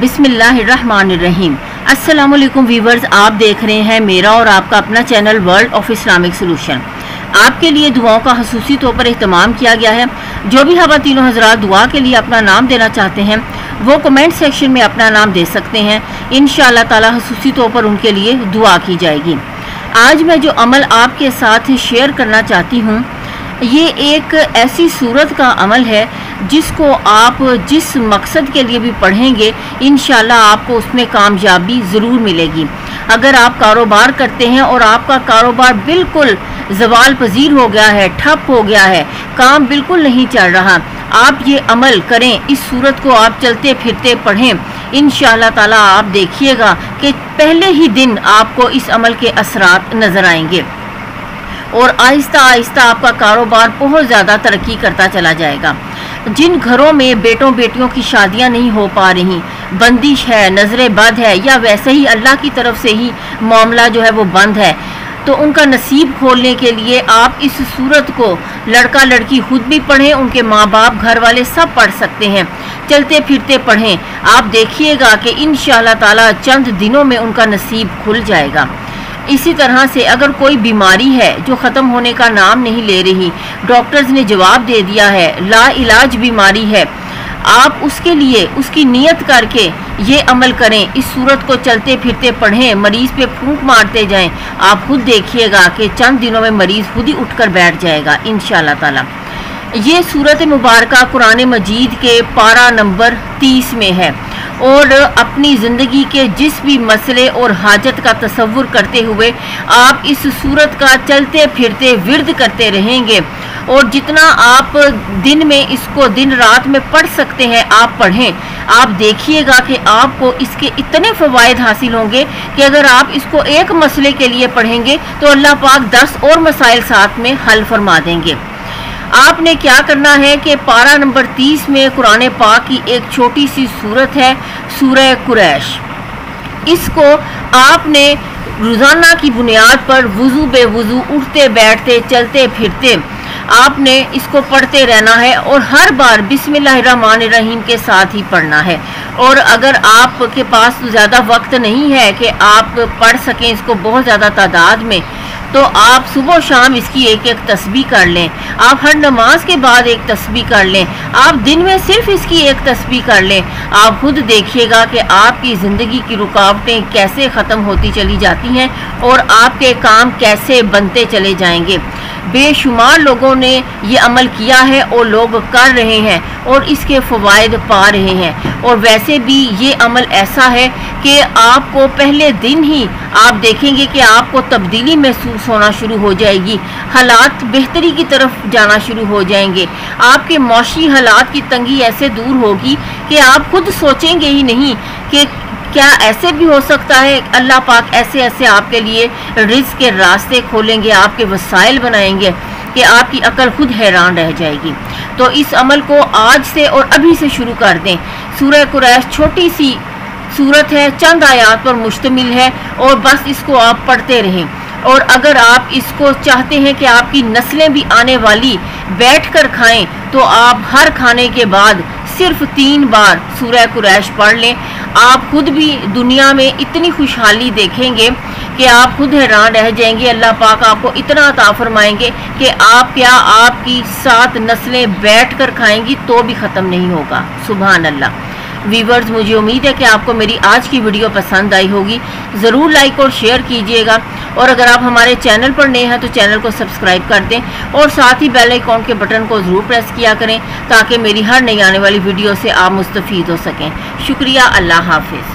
بسم اللہ الرحمن الرحیم۔ السلام علیکم ویورز، آپ دیکھ رہے ہیں میرا اور آپ کا اپنا channel world of Islamic solution آپ کے لیے دعاؤں کا خصوصی طور پر اہتمام کیا گیا ہے۔ جو بھی ہوا تینوں حضرات دعا کے لیے اپنا نام دینا چاہتے ہیں، وہ کمنٹ سیکشن میں اپنا نام دے سکتے ہیں۔ انشاءاللہ تعالی خصوصی طور پر ان کے لیے دعا کی جائے گی۔ آج میں جو عمل آپ کے ساتھ شیئر کرنا چاہتی ہوں، یہ ایک ایسی صورت کا عمل ہے جس کو آپ جس مقصد کے لیے بھی پڑھیں گے، انشاءاللہ آپ کو اس میں کامیابی ضرور ملے گی۔ اگر آپ کاروبار کرتے ہیں اور آپ کا کاروبار بالکل زوال پذیر ہو گیا ہے، ٹھپ ہو گیا ہے، کام بالکل نہیں چل رہا، آپ یہ عمل کریں، اس صورت کو آپ چلتے پھرتے پڑھیں۔ انشاءاللہ تعالی آپ دیکھیے گا کہ پہلے ہی دن آپ کو اس عمل کے اثرات نظر آئیں گے۔ اور آہستہ آہستہ آپ کا کاروبار بہت زیادہ ترقی کرتا چلا جائے گا۔ جن گھروں میں بیٹوں بیٹیوں کی شادیاں نہیں ہو پا رہی، بندش ہے، نظر بد ہے، یا ویسے ہی اللہ کی طرف سے ہی معاملہ جو ہے وہ بند ہے۔ تو ان کا نصیب کھولنے کے لیے آپ اس صورت کو لڑکا لڑکی خود بھی پڑھیں، ان کے ماں باپ گھر والے سب پڑھ سکتے ہیں۔ چلتے پھرتے پڑھیں۔ آپ دیکھیے گا کہ انشاءاللہ تعالی چند دنوں میں ان کا نصیب کھل جائے گا۔ اسی طرح سے اگر کوئی بیماری ہے جو ختم ہونے کا نام نہیں لے رہی، ڈاکٹرز نے جواب دے دیا ہے، لا علاج بیماری ہے۔ آپ اس کے لیے اس کی نیت کر کے یہ عمل کریں۔ اس صورت کو چلتے پھرتے پڑھیں، مریض پہ پھونک مارتے جائیں۔ آپ خود دیکھیے گا کہ چند دنوں میں مریض خود ہی اٹھ کر بیٹھ جائے گا، انشاءاللہ تعالی۔ یہ صورت مبارکہ قرآن مجید کے پارہ نمبر تیس میں ہے اور اپنی زندگی کے جس بھی مسئلے اور حاجت کا تصور کرتے ہوئے آپ اس صورت کا چلتے پھرتے ورد کرتے رہیں گے اور جتنا آپ دن میں اس کو دن رات میں پڑھ سکتے ہیں آپ پڑھیں آپ دیکھیے گا کہ آپ کو اس کے اتنے فوائد حاصل ہوں گے کہ اگر آپ اس کو ایک مسئلے کے لیے پڑھیں گے تو اللہ پاک دس اور مسائل ساتھ میں حل فرما دیں گے آپ نے کیا کرنا ہے کہ پارہ نمبر تیس میں قرآن پاک کی ایک چھوٹی سی صورت ہے، سورہ قریش۔ اس کو آپ نے روزانہ کی بنیاد پر وضو بے وضو، اٹھتے بیٹھتے، چلتے پھرتے آپ نے اس کو پڑھتے رہنا ہے اور ہر بار بسم اللہ الرحمن الرحیم کے ساتھ ہی پڑھنا ہے۔ اور اگر آپ کے پاس زیادہ وقت نہیں ہے کہ آپ پڑھ سکیں اس کو بہت زیادہ تعداد میں تو آپ صبح و شام اس کی ایک ایک تسبیح کر لیں۔ آپ ہر نماز کے بعد ایک تسبیح کر لیں۔ آپ دن میں صرف اس کی ایک تسبیح کر لیں۔ آپ خود دیکھیے گا کہ آپ کی زندگی کی رکاوٹیں کیسے ختم ہوتی چلی جاتی ہیں اور آپ کے کام کیسے بنتے چلے جائیں گے۔ بے شمار لوگوں نے یہ عمل کیا ہے اور لوگ کر رہے ہیں اور اس کے فوائد پا رہے ہیں۔ اور ویسے بھی یہ عمل ایسا ہے کہ آپ کو پہلے دن ہی آپ دیکھیں گے کہ آپ کو تبدیلی محسوس ہونا شروع ہو جائے گی، حالات بہتری کی طرف جانا شروع ہو جائیں گے۔ آپ کے معاشی حالات کی تنگی ایسے دور ہوگی کہ آپ خود سوچیں گے ہی نہیں کہ کیا ایسے بھی ہو سکتا ہے۔ اللہ پاک ایسے ایسے آپ کے لیے رزق کے راستے کھولیں گے، آپ کے وسائل بنائیں گے۔ کہ آپ کی عقل خود حیران رہ جائے گی۔ تو اس عمل کو آج سے اور ابھی سے شروع کر دیں۔ سورہ قریش چھوٹی سی صورت ہے، چند آیات پر مشتمل ہے اور بس اس کو آپ پڑھتے رہیں۔ اور اگر آپ اس کو چاہتے ہیں کہ آپ کی نسلیں بھی آنے والی بیٹھ کر کھائیں، تو آپ ہر کھانے کے بعد صرف تین بار سورہ قریش پڑھ لیں۔ آپ خود بھی دنیا میں اتنی خوشحالی دیکھیں گے کہ آپ خود حیران رہ جائیں گے، اللہ پاک آپ کو اتنا عطا فرمائیں گے کہ آپ کیا آپ کی سات نسلیں بیٹھ کر کھائیں گی تو بھی ختم نہیں ہوگا۔ سبحان اللہ۔ ویورز، مجھے امید ہے کہ آپ کو میری آج کی ویڈیو پسند آئی ہوگی۔ ضرور لائک اور شیئر کیجیے گا۔ اور اگر آپ ہمارے چینل پر نئے ہیں تو چینل کو سبسکرائب کر دیں۔ اور ساتھ ہی بیل آئیکن کے بٹن کو ضرور پریس کیا کریں تاکہ میری ہر نئی آنے والی ویڈیو سے آپ مستفید ہو سکیں۔ شکریہ، اللہ حافظ۔